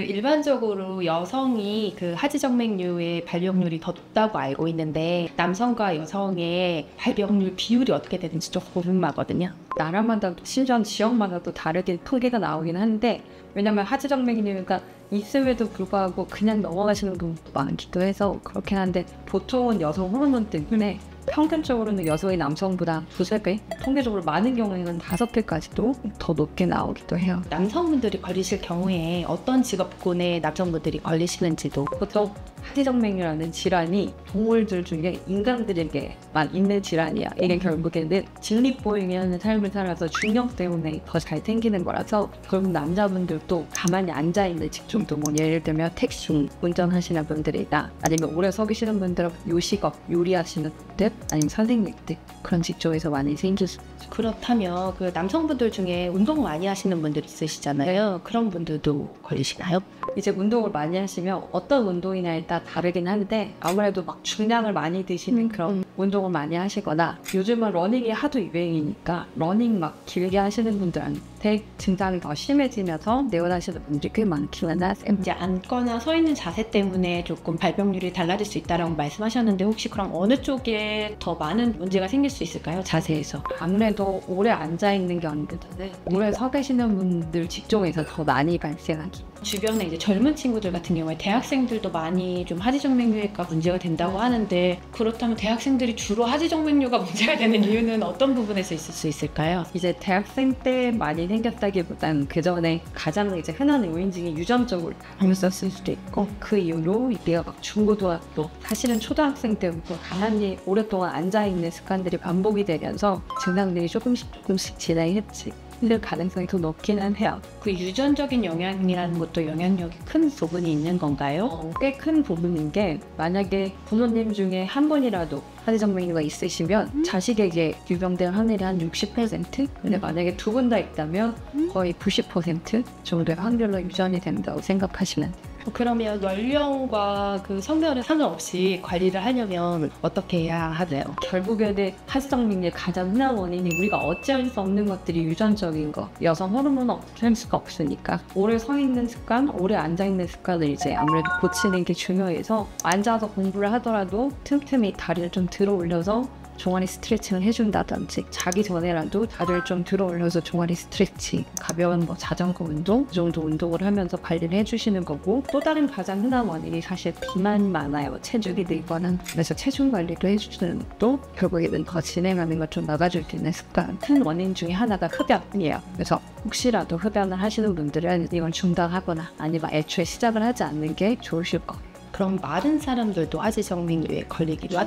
일반적으로 여성이 그 하지정맥류의 발병률이 더 높다고 알고 있는데 남성과 여성의 발병률 비율이 어떻게 되는지 좀 궁금하거든요. 나라마다 심지어 지역마다 또 다르게 크기가 나오긴 한데 왜냐면 하지정맥류가 있음에도 불구하고 그냥 넘어가시는 분도 많기도 해서 그렇긴 한데 보통은 여성 호르몬 때문에 평균적으로는 여성이 남성보다 두세 배 통계적으로 많은 경우에는 다섯 배까지도 더 높게 나오기도 해요. 남성분들이 걸리실 경우에 어떤 직업군의 남성분들이 걸리시는지도 보통 하지정맥류라는 질환이 동물들 중에 인간들에게만 있는 질환이야. 이게 결국에는 직립보행하는 삶을 살아서 중력 때문에 더 잘 생기는 거라서 결국 남자분들도 가만히 앉아있는 직종도 뭐 예를 들면 택시 운전하시는 분들이나 아니면 오래 서 계시는 분들은 요식업 요리하시는 분들 아니면 선생님들 그런 직종에서 많이 생길 수 그렇다면 그 남성분들 중에 운동 많이 하시는 분들 있으시잖아요. 그런 분들도 걸리시나요? 이제 운동을 많이 하시면 어떤 운동이냐에 따라 다르긴 한데 아무래도 막 중량을 많이 드시는 그런 운동을 많이 하시거나 요즘은 러닝이 하도 유행이니까 러닝 막 길게 하시는 분들한테 증상이 더 심해지면서 내원하시는 분들이 꽤 많기는 하세요. 이제 앉거나 서 있는 자세 때문에 조금 발병률이 달라질 수 있다라고 말씀하셨는데 혹시 그럼 어느 쪽에 더 많은 문제가 생길 수 있을까요? 자세에서. 아무래도 오래 앉아 있는 게 아니거든요. 오래 서 계시는 분들 직종에서 더 많이 발생하기. 주변에 이제 젊은 친구들 같은 경우에 대학생들도 많이 좀 하지정맥류가 문제가 된다고 하는데 그렇다면 대학생들 이 주로 하지 정맥류가 문제가 되는 이유는 어떤 부분에서 있을 수 있을까요? 이제 대학생 때 많이 생겼다기보다는 그 전에 가장 이제 흔한 요인 중에 유전적으로 다녔었을 수도 있고 그 이후로 내가 막 중고등학교 사실은 초등학생 때부터 가만히 오랫동안 앉아 있는 습관들이 반복이 되면서 증상들이 조금씩 조금씩 진행했지. 힘들 가능성이 더 높기는 해요. 그 유전적인 영향이라는 것도 영향력이 큰 부분이 있는 건가요? 꽤큰 부분인 게 만약에 부모님 중에 한 분이라도 하지정맥류가 있으시면 자식에게 유병될 확률이 한 60% 근데 만약에 두 분 다 있다면 거의 90% 정도의 확률로 유전이 된다고 생각하시면 돼요. 그러면 연령과 그 성별에 상관없이 관리를 하려면 어떻게 해야 하나요? 결국에는 하지정맥류의 가장 흔한 원인이 우리가 어찌할 수 없는 것들이 유전적인 거 여성 호르몬은 어쩔 수가 없으니까 오래 서 있는 습관 오래 앉아 있는 습관을 이제 아무래도 고치는 게 중요해서 앉아서 공부를 하더라도 틈틈이 다리를 좀 들어 올려서 종아리 스트레칭을 해준다든지 자기 전에라도 다리를 좀 들어 올려서 종아리 스트레칭 가벼운 뭐 자전거 운동 그 정도 운동을 하면서 관리를 해주시는 거고 또 다른 가장 흔한 원인이 사실 비만이 많아요. 체중이 늘거나 그래서 체중 관리도 해주시는 것도 결국에는 더 진행하는 걸 좀 막아줄 수 있는 습관. 큰 원인 중에 하나가 흡연이에요. 그래서 혹시라도 흡연을 하시는 분들은 이걸 중단하거나 아니면 애초에 시작을 하지 않는 게 좋으실 거예요 그럼 마른 사람들도 하지정맥류에 걸리기도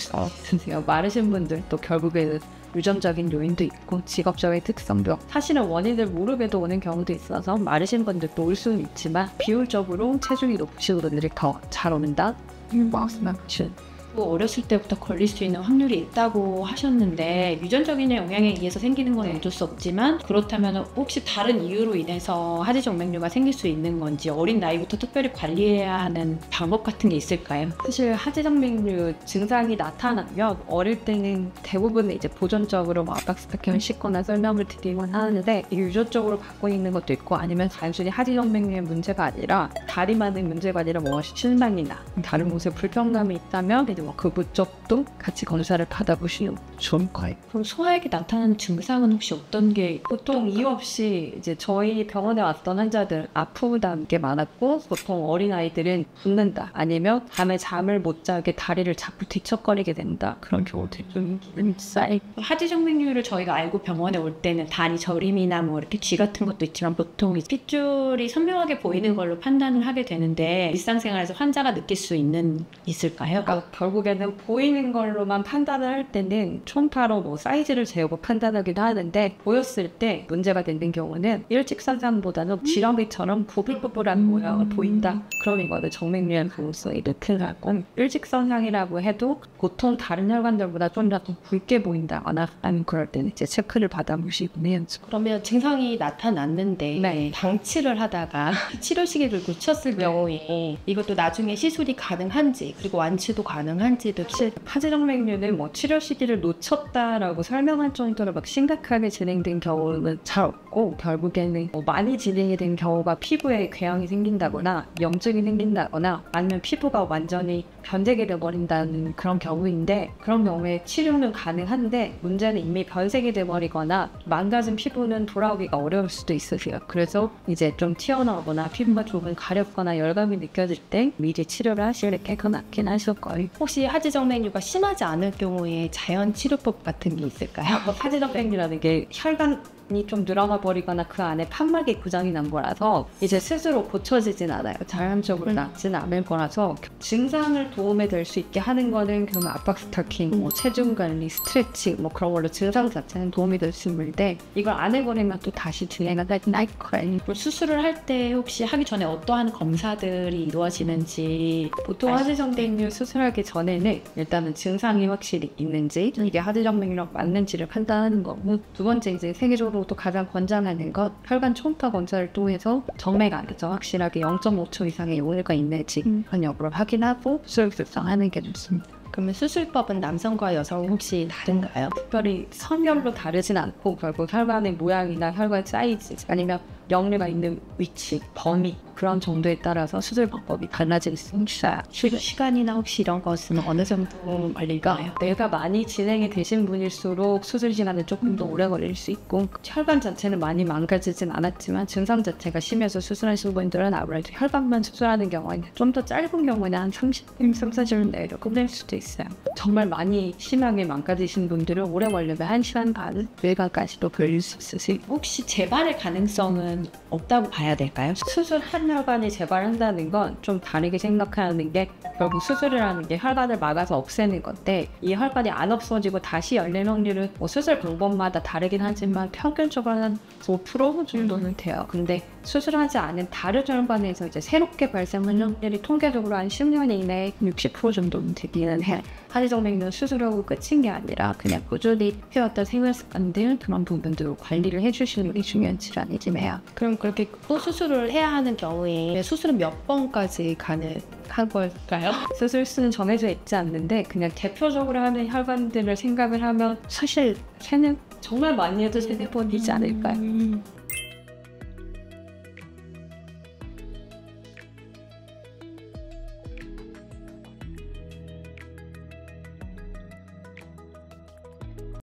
수 없으세요. 마르신 분들도 결국에는 유전적인 요인도 있고 직업적인 특성도 사실은 원인을 모르게도 오는 경우도 있어서 마르신 분들도 올 수는 있지만 비율적으로 체중이 높으신 분들이 더 잘 오는다. 말씀하신 뭐 어렸을 때부터 걸릴 수 있는 확률이 있다고 하셨는데 유전적인 영향에 의해서 생기는 건 어쩔 수 없지만 그렇다면 혹시 다른 이유로 인해서 하지정맥류가 생길 수 있는 건지 어린 나이부터 특별히 관리해야 하는 방법 같은 게 있을까요? 사실 하지정맥류 증상이 나타나면 어릴 때는 대부분 이제 보존적으로 뭐 압박 스펙형을 씻거나 설명을 드리곤 하는데 유전적으로 갖고 있는 것도 있고 아니면 단순히 하지정맥류의 문제가 아니라 다리만의 문제가 아니라 뭐 실망이나 다른 곳에 불편감이 있다면 이제 뭐 그부 쪽도 같이 검사를 받아보시면 좋을 거예요. 그럼 소아에게 나타나는 증상은 혹시 어떤 게 보통 이유 없이 이제 저희 병원에 왔던 환자들 아프다는 게 많았고 보통 어린 아이들은 붓는다 아니면 밤에 잠을 못 자게 다리를 자꾸 뒤척거리게 된다 그런 경우들이 좀 쌓이. 하지 정맥류를 저희가 알고 병원에 올 때는 다리 저림이나 뭐 이렇게 쥐 같은 것도 있지만 보통 이 핏줄이 선명하게 보이는 걸로 판단을 하게 되는데 일상생활에서 환자가 느낄 수 있는 있을까요? 그러니까 결국에는 보이는 걸로만 판단을 할 때는 총파로 뭐 사이즈를 재고 판단하기도 하는데 보였을 때 문제가 되는 경우는 일직선상보다는 지렁이처럼 부글부글한 모양을 보인다. 그럼 이거는 정맥류의 가능성이 높으라고 일직선상이라고 해도 보통 다른 혈관들보다 좀더 붉게 보인다거나 아니면 그럴 때는 이제 체크를 받아보시고 해야죠. 그러면 증상이 나타났는데 네. 방치를 하다가 치료 시기를 놓쳤을 경우에 이것도 나중에 시술이 가능한지 그리고 완치도 가능한지 가능한지도 파지정맥류는 뭐 치료 시기를 놓쳤다라고 설명할 정도로 막 심각하게 진행된 경우는 잘 없고 결국에는 뭐 많이 진행이 된 경우가 피부에 궤양이 생긴다거나 염증 이 생긴다거나 아니면 피부가 완전히 변색이 돼버린다는 그런 경우인데 그런 경우에 치료는 가능한데 문제는 이미 변색이 돼버리거나 망가진 피부는 돌아오기가 어려울 수도 있으세요. 그래서 이제 좀 튀어나오거나 피부가 조금 가렵거나 열감이 느껴질 때 미리 치료를 하시는 게 낫긴 하실 거예요. 혹시 하지정맥류가 심하지 않을 경우에 자연 치료법 같은 게 있을까요? 파지덕뱅이라는 게 혈관 이 좀 늘어나 버리거나 그 안에 판막이 고장이 난 거라서 이제 스스로 고쳐지진 않아요. 자연적으로 낫진 않을 거라서 증상을 도움에 될수 있게 하는 거는 그러면 압박 스타킹, 뭐 체중 관리, 스트레칭 뭐 그런 걸로 증상 자체는 도움이 될 수 있는데 이걸 안 해버리면 또 다시 진행을 하긴 할 거예요. 뭐 수술을 할 때 혹시 하기 전에 어떠한 검사들이 이루어지는지 보통 하지정맥류 수술하기 전에는 일단은 증상이 확실히 있는지 이게 하지정맥류 맞는지를 판단하는 거고 두 번째 이제 세계적으로 또 가장 권장하는 것 혈관 초음파 검사를 통해서 정맥 안에서 확실하게 0.5초 이상의 용해가 있는지 음. 그런 여부를 확인하고 수술 결정하는 게 좋습니다. 그러면 수술법은 남성과 여성 혹시 다른가요? 특별히 성별로 다르진 않고 결국 혈관의 모양이나 혈관 사이즈 아니면 역류가 있는 위치, 범위 그런 정도에 따라서 수술 방법이 달라질 수 있어요. 수술 시간이나 혹시 이런 것은 어느 정도 걸릴까요? 내가 많이 진행이 되신 분일수록 수술 시간은 조금 더 오래 걸릴 수 있고 혈관 자체는 많이 망가지진 않았지만 증상 자체가 심해서 수술하신 분들은 아무래도 혈관만 수술하는 경우에는 좀 더 짧은 경우는 한 30분, 3, 4일 내로 끝낼 수도 있어요. 정말 많이 심하게 망가지신 분들은 오래 걸리면 1시간 반, 2일간까지도 걸릴 수 있으세요. 혹시 재발의 가능성은 없다고 봐야 될까요? 수술한 혈관이 재발한다는 건 좀 다르게 생각하는 게 결국 수술이라는 게 혈관을 막아서 없애는 건데 이 혈관이 안 없어지고 다시 열릴 확률은 뭐 수술 방법마다 다르긴 하지만 평균적으로 한 5% 정도는 돼요. 근데 수술하지 않은 다른 혈관에서 이제 새롭게 발생한 확률이 통계적으로 한 10년 이내에 60% 정도는 되기는 해요. 하지정맥류 수술하고 끝인 게 아니라 그냥 꾸준히 해왔던 생활 습관들 그런 부분들을 관리를 해주시는 게 중요한 질환이긴 해요. 그럼 그렇게 또 수술을 해야 하는 경우에 수술은 몇 번까지 가능한 걸까요? 수술 수는 정해져 있지 않는데 그냥 대표적으로 하는 혈관들을 생각을 하면 사실 세는 정말 많이 해도 세네 번이지 않을까요? 음,